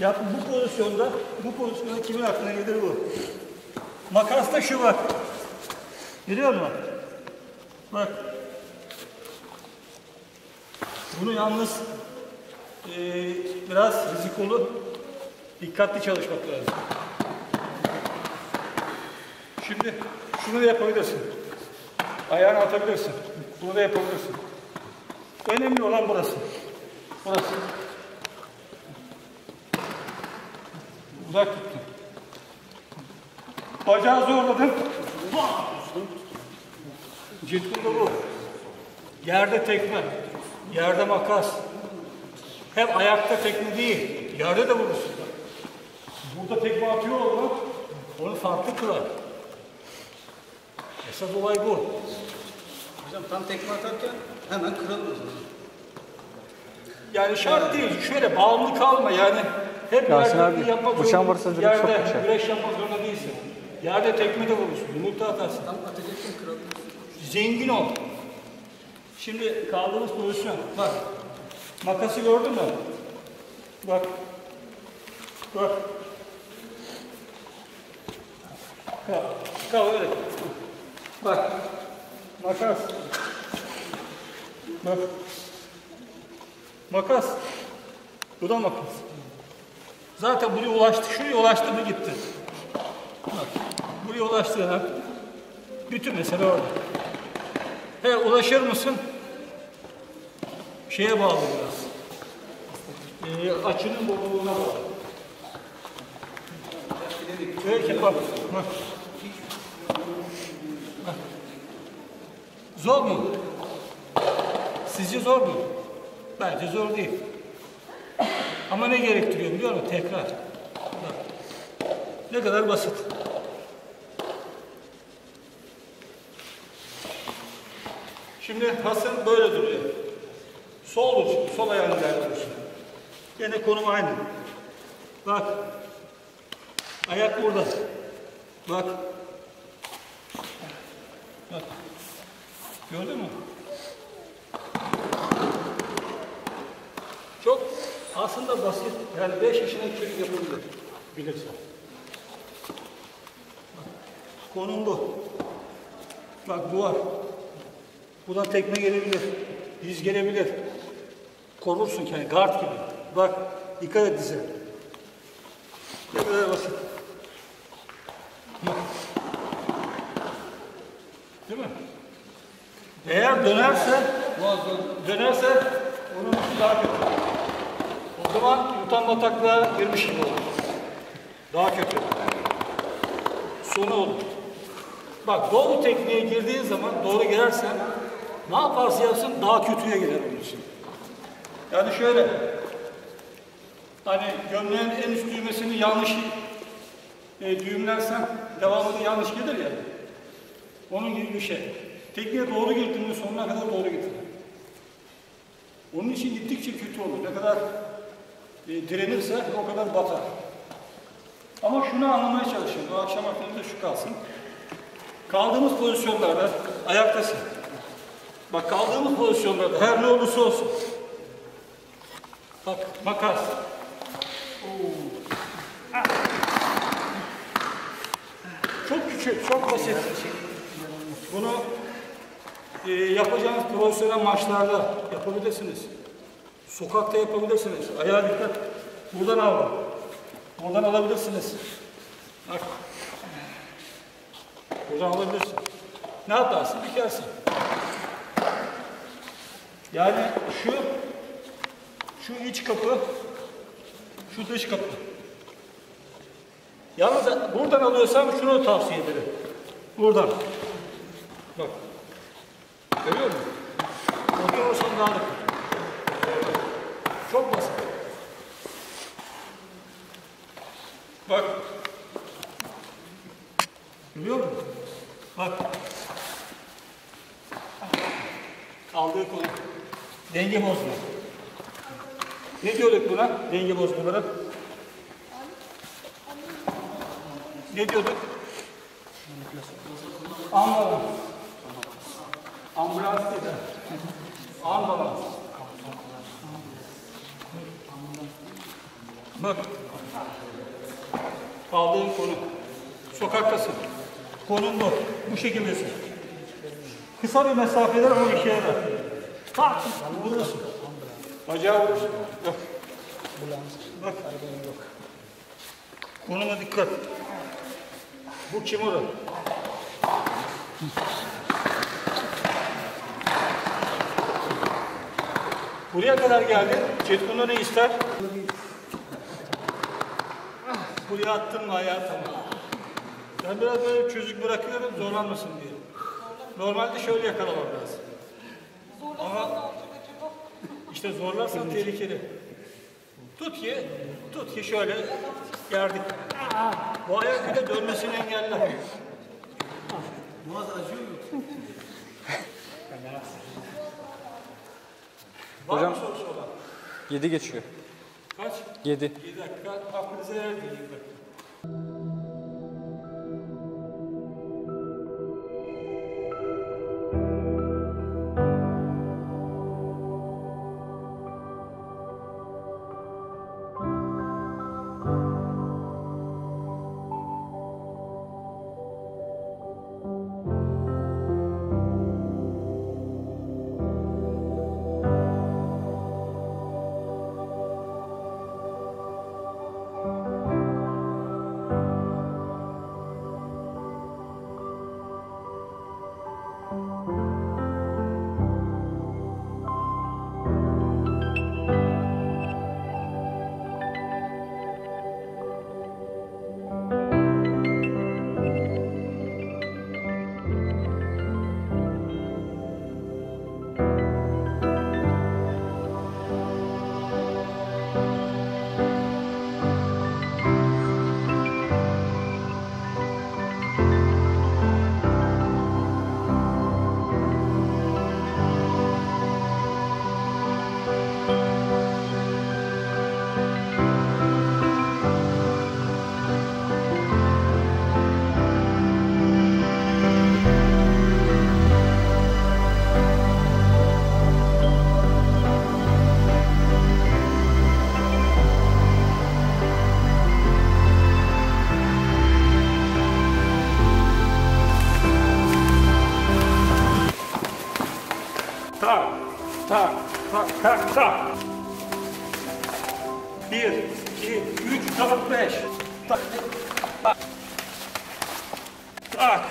Ya bu pozisyonda, bu pozisyonda kimin aklına gelir bu? Makasta şu bak. Görüyor musun? Bak. Bunu yalnız eee, biraz rizikolu, dikkatli çalışmak lazım. Şimdi şunu da yapabilirsin. Ayağını atabilirsin. Bunu da yapabilirsin. Önemli olan burası. Burası. Uzak tuttun. Bacağı zorladın. Citkun da bu. Yerde tekme. Yerde makas. Hep ayakta tekme değil. Yerde de vurursun. Burada tekme atıyor olmak onu farklı kılar. Esas olay bu. Hocam tam tekme atarken hemen kırılmıyor. Yani şart değil. Şöyle bağımlı kalma yani. Hep Yasin yerde abi, yapmak bıçağın zorunda- varsa direkt Yerde sok bıçağı. güreş yapmak zorunda değilsin. Yerde tekme de vurursun. Yumurta atarsın. Tam atacakken kırılmıyor. Zengin ol. Şimdi kaldığımız pozisyon. Bak. Makası gördün mü? Bak. Bak. Kal. Kal öyle. Bak. Makas. Bak. Makas. Bu da makas. Zaten buraya ulaştı. Şuraya ulaştı mı gitti. Bak. Buraya ulaştı ha. Bütün mesele orada. He ulaşır mısın? Şeye bağlı biraz. Ee, açının bolluğuna bağlı. Bak. Bak. Zor mu? Sizce zor mu? Bence zor değil. Ama ne gerektiriyor biliyor musun? Tekrar. Bak. Ne kadar basit. Şimdi Hasan böyle duruyor. Sol uç, sol ayağını ilerliyorsun. Yine konum aynı. Bak. Ayak burada. Bak. Bak. Gördün mü? Çok aslında basit. Yani 5 yaşındaki çocuk yapabilir. Bilirsen. Bak, Konum bu. Bak bu var. Buradan tekme gelebilir. Diz gelebilir. Korursun kendini. Guard gibi. Bak dikkat et dize. Ne kadar basit. Değil mi? Eğer dönerse, dönerse onun üstü daha kötü. Zaman yutan bataklığa girmiş gibi olur. Daha kötü. Sonu olur. Bak doğru tekniğe girdiğin zaman doğru girersen ne yaparsa yapsın daha kötüye gider onun için. Yani şöyle hani gömleğin en üst düğmesini yanlış e, düğümlersen devamı da yanlış gelir ya. Onun gibi bir şey. Tekniğe doğru girdiğinde sonuna kadar doğru getirir. Onun için gittikçe kötü olur. Ne kadar e, direnirse o kadar batar. Ama şunu anlamaya çalışın. Bu akşam aklınızda şu kalsın. Kaldığımız pozisyonlarda ayaktasın. Bak kaldığımız pozisyonlarda her ne olursa olsun. Bak makas. Çok küçük, çok basit. Bunu e, yapacağınız profesyonel maçlarda yapabilirsiniz. Sokakta yapabilirsiniz. Ayağa dikkat. Buradan al. Buradan alabilirsiniz. Bak. Buradan alabilirsin. Ne yaparsın? Dikersin. Yani şu şu iç kapı şu dış kapı. Yalnız buradan alıyorsam şunu tavsiye ederim. Buradan. Bak. Görüyor musun? Buradan olsam daha. Çok basit. Bak. Görüyor musun? Bak. Aldığı konu. Denge bozma. Ne diyorduk buna? Denge bozmalara. Ne diyorduk? Ambulans. Ambulans dedi. Ambulans. Bak Aldığın konu. Sokaktasın. Konun bu. Bu şekildesin. Kısa bir mesafeler ama işe yarar. Tak! Vurursun. Bacağı vurursun. Bak. Bak. Konuma dikkat. Bu kimura. Buraya kadar geldi. Cetko'nda ne ister? Buraya attın mı tamam. Ben biraz böyle çözük bırakıyorum zorlanmasın diye. Normalde şöyle yakalamam lazım. Ama işte zorlarsan tehlikeli. Tut ki, tut ki şöyle gerdik. Bu ayak bir de dönmesini engeller. Boğaz acıyor mu? Var mı sorusu olan? 7 geçiyor. Kaç? 7. 7 dakika. Aklınıza yer değil. yedi dakika. Tak, tak, tak, tak, tak. Bir, iki, üç, dört, beş. Tak, tak. Tak.